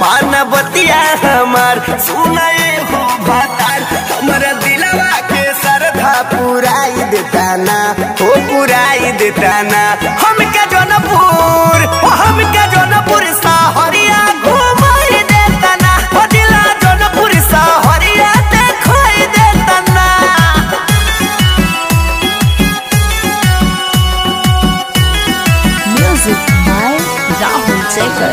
पान बतिया हमार, सुनाए हो भातार। हमारा दिलवा के सरधा पुराई देता ना हो पुराई देता ना हम क्या जोनपुर हम क्या जोनपुर साहरिया घुमाई देता ना हो दिला जोनपुर साहरिया देखाई देता ना Music by Rahul शेखर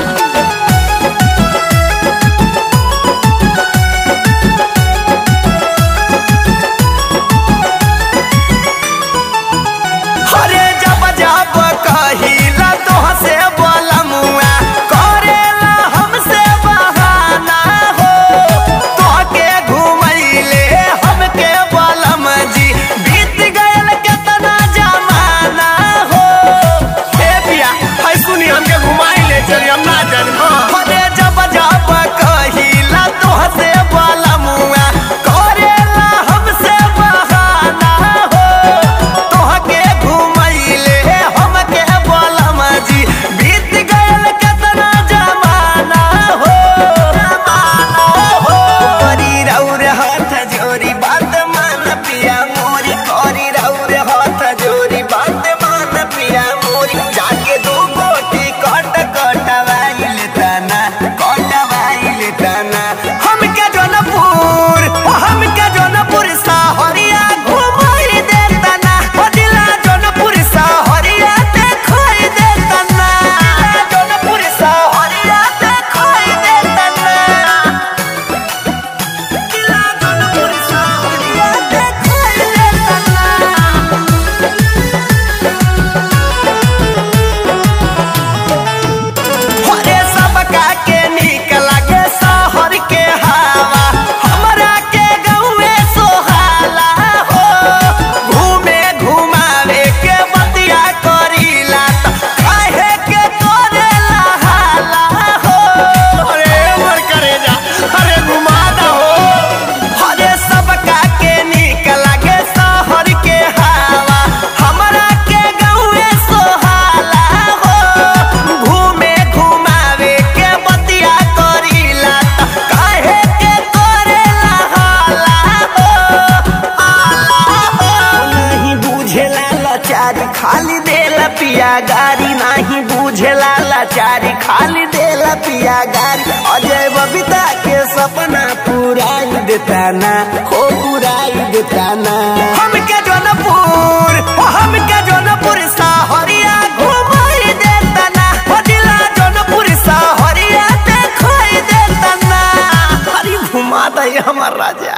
खाली देल पिया गारी नहीं बुझेला लाचारी। खाली देल पिया गारी अजय बबीता के सपना पुराई देता ना हो पुराई देता ना हमके जनपुर जनपुर राजा।